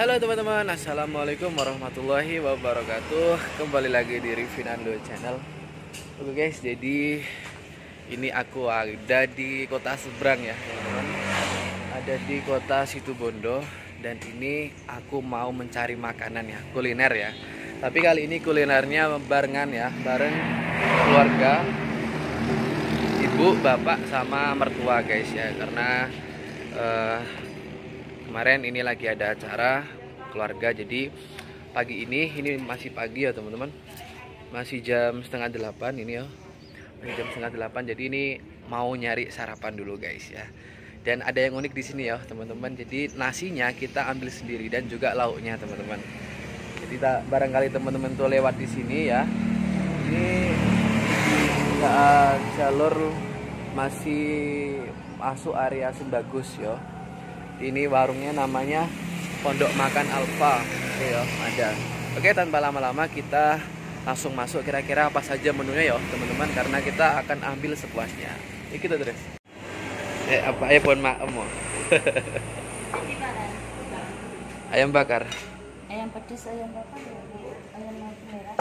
Halo teman-teman, Assalamualaikum warahmatullahi wabarakatuh. Kembali lagi di Rivinando Channel. Oke guys, jadi ini aku ada di kota seberang ya teman-teman. Ada di kota Situbondo Dan ini aku mau mencari makanan ya, kuliner ya. Tapi kali ini kulinernya barengan ya, bareng keluarga Ibu, bapak, sama mertua guys ya. Karena eh, kemarin ini lagi ada acara keluarga jadi pagi ini ini masih pagi ya teman-teman. Masih jam setengah delapan ini ya. Masih jam setengah delapan jadi ini mau nyari sarapan dulu guys ya. Dan ada yang unik di sini ya teman-teman. Jadi nasinya kita ambil sendiri dan juga lauknya teman-teman. Jadi barangkali teman-teman tuh lewat di sini ya. Ini ya, jalur masih masuk area Sembagus ya ini warungnya namanya Pondok Makan Alfa. Oke ya ada. Oke tanpa lama-lama kita langsung masuk kira-kira apa saja menunya ya teman-teman karena kita akan ambil sepuasnya. Ini kita terus eh apa? Ya pun maaf mau ayam bakar. Ayam pedas ayam bakar ayam merah.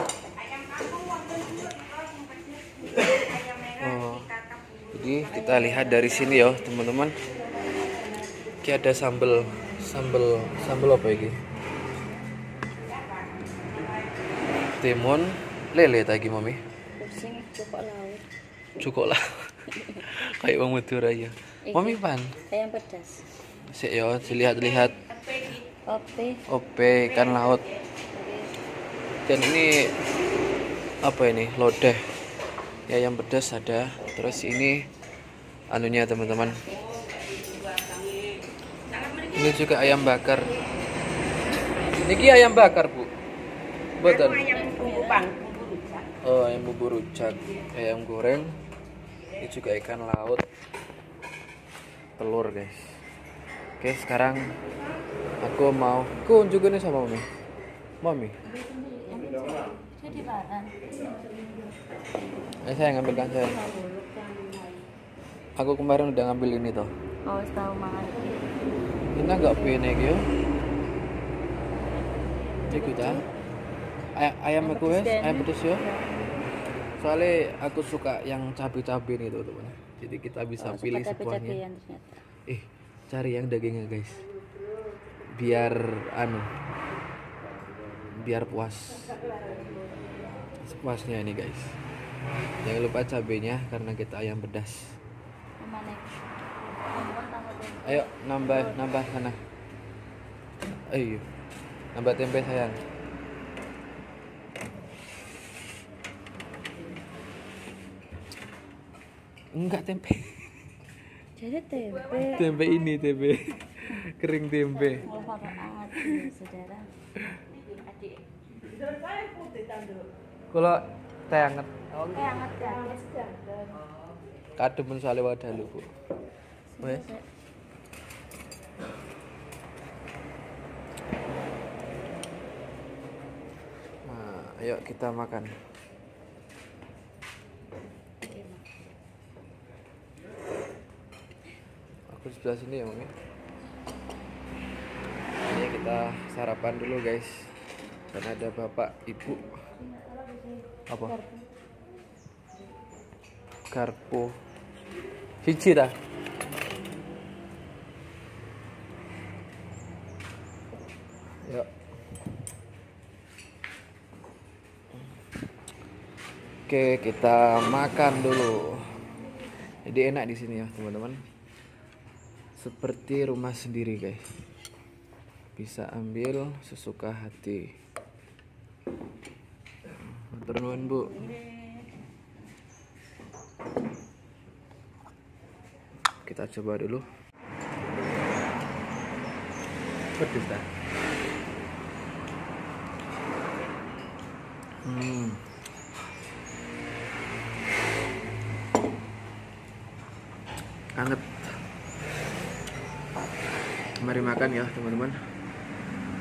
Oh jadi kita lihat dari sini ya teman-teman Iki ada sambel sambel sambel apa ini? Timun lele tadi mami. Cukup laut. Cukup lah kayak bang Madura ya mami pan? ayam pedas. Sih yo dilihat-lihat. Ope. Ope ikan laut. Dan ini apa ini? Lodeh. Ya yang pedas ada. Terus ini anunya teman-teman ini juga ayam bakar. Ini ayam bakar bu. Betul oh ayam bubur rujak ayam goreng. Ini juga ikan laut. Telur guys. Oke sekarang aku mau nih sama mami. Mami. Eh saya ngambil kan saya. Aku kemarin udah ngambil ini toh. Oh tahu makan ini agak pene gitu Iku ta Ay ayam aku wes ayam pedes yo soalnya aku suka yang cabai-cabai nih tuh teman jadi kita bisa pilih sebuahnya cabean ternyata. Eh cari yang dagingnya guys. Biar anu biar puas. Sepuasnya ini guys. Jangan lupa cabenya karena kita ayam pedas ayo nambah nambah sana. Ayo nambah tempe sayang. Enggak tempe. Jadi tempe. Tempe ini tempe. Kering tempe. Kalau teh eh hangat guys kadem soalnya wadah lu bu. Wes ayo kita makan. Aku di sebelah sini ya mami. Ini kita sarapan dulu guys. Dan ada bapak ibu. Apa? Garpu hiji dah oke kita makan dulu. Jadi enak di sini ya teman-teman. Seperti rumah sendiri guys. Bisa ambil sesuka hati. Nuwun bu. Kita coba dulu. Pedes dah hmm. Anget mari makan ya teman-teman.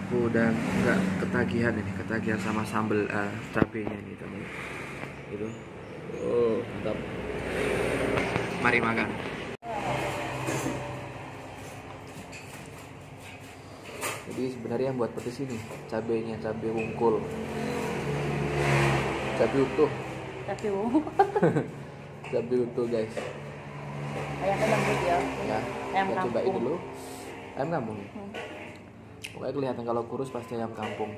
Aku udah nggak ketagihan ini ketagihan sama sambal uh, cabenya ini teman itu. Oh mantap. Mari makan. Jadi sebenarnya yang buat pedes ini cabenya cabai wungkul. Cabai utuh. Tapi oh, cabai utuh guys ayam lembut ya. ya Ayam kita cobain dulu ayam kampung ya? Hmm. pokoknya kelihatan kalau kurus pasti ayam kampung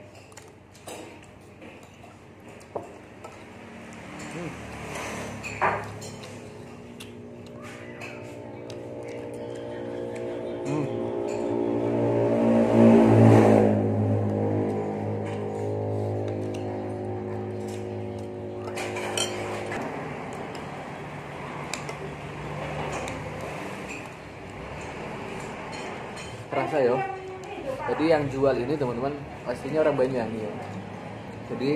Terasa ya. Jadi yang jual ini teman-teman pastinya orang Banyuwangi ya. Jadi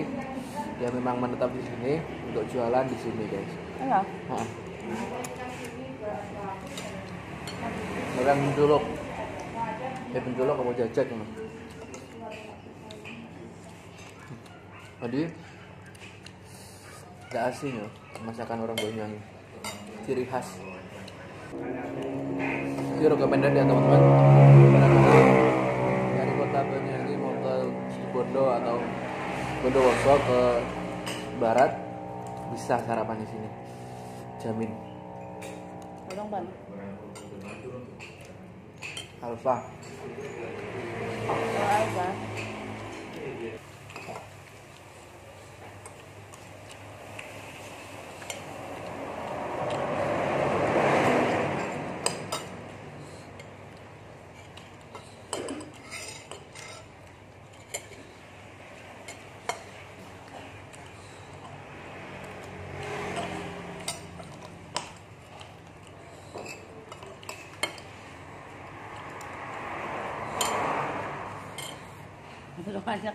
ya memang menetap di sini untuk jualan di sini guys. Iya. Nah. Orang penculuk. Ya penculuk kamu jajak ini. Jadi gak asing ya masakan orang Banyuwangi. Ciri khas. Ini recommended ya teman-teman. Dari kota Banyuwangi mau ke Situbondo atau Bondowoso ke barat bisa sarapan di sini. Jamin. Tolong. Alfa. Oh, Rumahnya.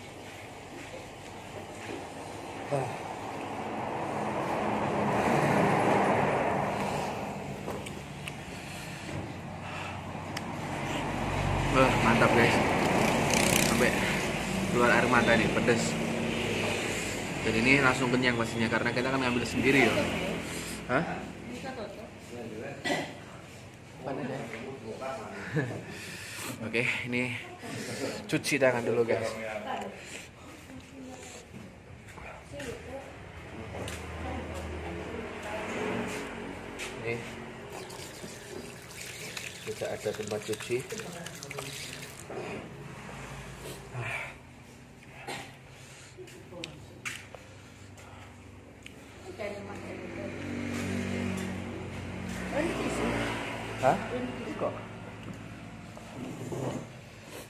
keluar air mata nih, pedes. Dan ini langsung kenyang pastinya karena kita kan ngambil sendiri ya. Hah? Oke, ini cuci tangan dulu guys. Ini kita ada tempat cuci.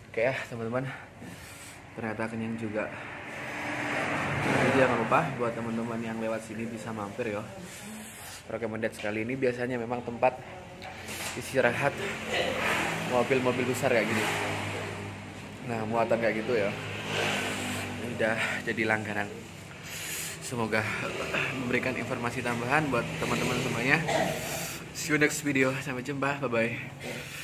Oke ya teman-teman. Ternyata kenyang juga. Jadi jangan lupa buat teman-teman yang lewat sini bisa mampir ya Recommended sekali. Ini biasanya memang tempat istirahat mobil-mobil besar kayak gini. Nah muatan kayak gitu ya udah jadi langganan. Semoga memberikan informasi tambahan buat teman-teman semuanya See you next video. Sampai jumpa. Bye bye.